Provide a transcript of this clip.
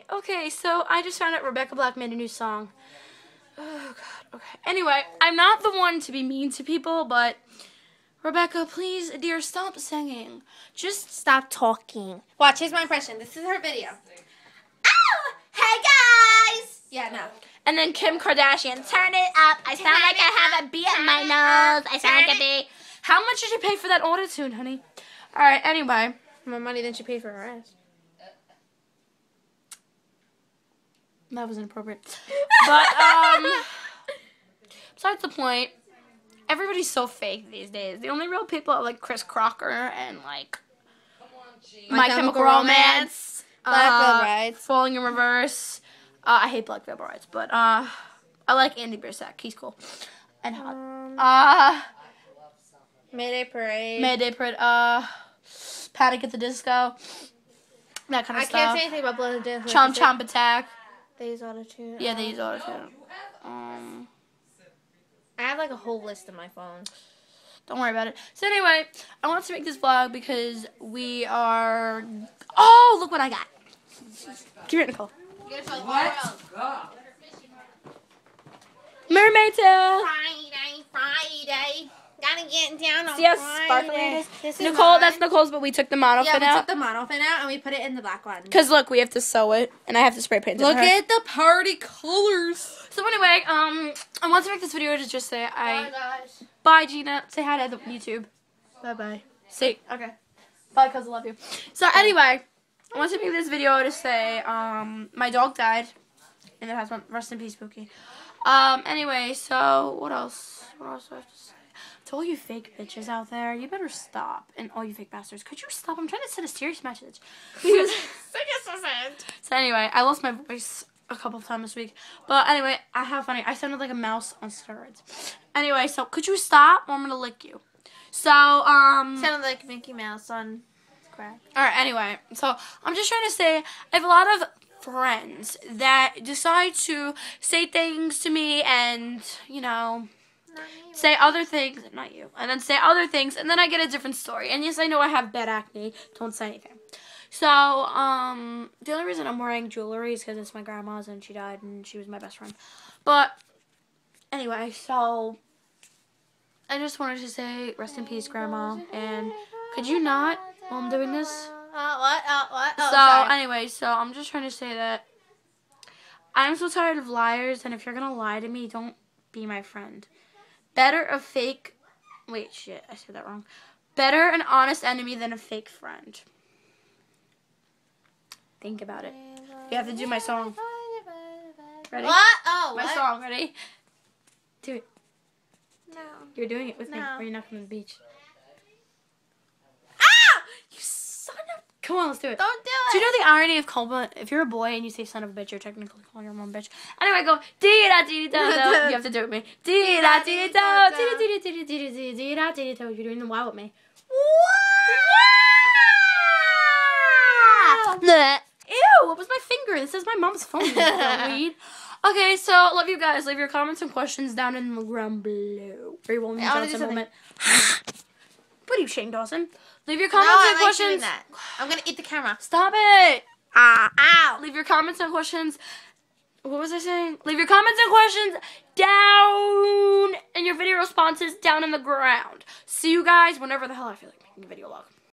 Anyway, okay, so I just found out Rebecca Black made a new song. Oh god, okay. Anyway, I'm not the one to be mean to people, but Rebecca, please, dear, stop singing. Just stop talking. Watch, here's my impression. This is her video. Oh, hey guys! Yeah, no. And then Kim Kardashian, turn it up. I sound like I have a bee in my nose. I sound like a bee. How much did you pay for that auto tune, honey? All right, anyway. More money than she paid for her ass. That was inappropriate. But, um, besides the point, everybody's so fake these days. The only real people are like Chris Crocker and like My, My Chemical, Chemical Romance, Romance, Black uh, Veil Brides. Falling in Reverse. Uh, I hate Black Veil Brides, but uh, I like Andy Biersack. He's cool and hot. Um, Uh, Mayday Parade. Mayday Parade. Uh, Panic at the Disco. That kind of I stuff. I can't say anything about Blood and Death. Chomp Chomp Attack. They use auto tune. Yeah, they use auto tune. Um. I have like a whole list on my phone. Don't worry about it. So anyway, I want to make this vlog because we are. Oh, look what I got! Give it, Nicole. Mermaid tail. Friday, Friday. Gotta get down on See how sparkly it is? This Nicole, mine. that's Nicole's, but we took the monofin Yeah, we out. took the monofin out and we put it in the black one. Cause look, we have to sew it, and I have to spray paint it. Look her. at the party colors. So anyway, um, I want to make this video to just say I guys. bye Gina. Say hi to the YouTube. Bye bye. See, okay. Bye, cause I love you. So anyway, I want to make this video to say um my dog died, and it has one. Rest in peace, Pookie. Um. Anyway, so what else? What else do I have to say? To all you fake bitches out there, you better stop. And all you fake bastards, could you stop? I'm trying to send a serious message. Because so anyway, I lost my voice a couple of times this week. But anyway, I have funny. I sounded like a mouse on steroids. Anyway, so could you stop or I'm gonna lick you? So, um Sounded like Mickey Mouse on crack. Alright, anyway, so I'm just trying to say I have a lot of friends that decide to say things to me and, you know, say other things, not you, and then say other things, and then I get a different story. And yes, I know I have bad acne. Don't say anything. So, um, the only reason I'm wearing jewelry is because it's my grandma's and she died and she was my best friend. But, anyway, so, I just wanted to say rest in peace, grandma. And could you not while I'm doing this? Uh, what? Uh, what? Oh, so, sorry. anyway, so I'm just trying to say that I'm so tired of liars, and if you're gonna lie to me, don't be my friend. Better a fake. Wait, shit, I said that wrong. Better an honest enemy than a fake friend. Think about it. You have to do my song. Ready? What? Oh, My what? song, ready? Do it. No. You're doing it with me, No. or you're not from the beach. Ah! You son of. Come on, let's do it. Don't do it. Do you know the irony of Culpa? If you're a boy and you say son of a bitch, you're technically calling your mom a bitch. Anyway, go dee da dee da da. You have to do it with me. Dee da dee da dee dee dee dee dee dee dee da dee da. You're doing the wow with me. Wow! Ew! It was my finger. This is my mom's phone. Weed. Okay, so love you guys. Leave your comments and questions down in the ground below. Are you rolling I wanna these do out in a moment? What are you, Shane Dawson? Leave your No, comments I and like questions. I'm gonna eat the camera. Stop it! Ah, ow! Leave your comments and questions. What was I saying? Leave your comments and questions down and your video responses down in the ground. See you guys whenever the hell I feel like making a video log.